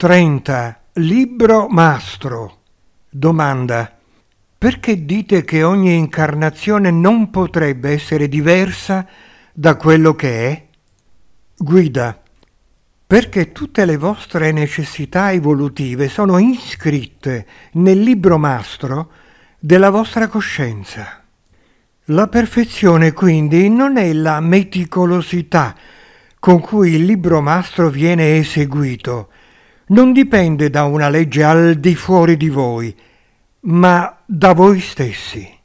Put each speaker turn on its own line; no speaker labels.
30. Libro mastro. Domanda. Perché dite che ogni incarnazione non potrebbe essere diversa da quello che è? Guida. Perché tutte le vostre necessità evolutive sono iscritte nel libro mastro della vostra coscienza. La perfezione quindi non è la meticolosità con cui il libro mastro viene eseguito, non dipende da una legge al di fuori di voi, ma da voi stessi.